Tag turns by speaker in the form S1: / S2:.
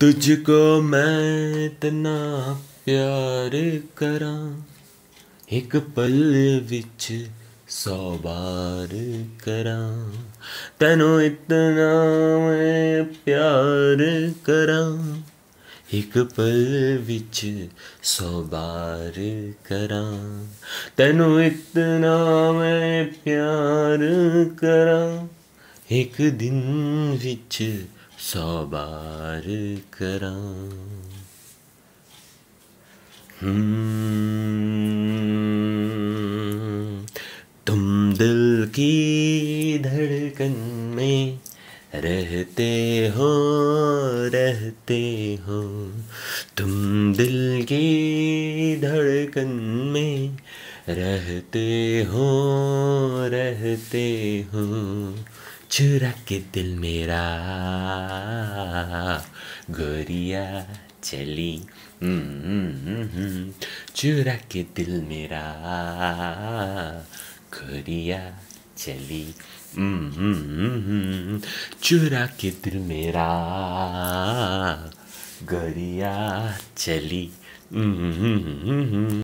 S1: तुझको मैं इतना प्यार करा, एक पल विच सौ बार करा। तेनू इतना मैं प्यार करा, एक पल विच सौ बार करा। तेनू इतना मैं प्यार करा, एक दिन विच सौ बार करा तुम दिल की धड़कन में रहते हो रहते हो। तुम दिल की धड़कन में रहते हो रहते हो। चुरा के दिल मेरा। गोरिया चली। चुरा के दिल मेरा। गोरिया चली। चुरा के दिल मेरा। गोरिया चली।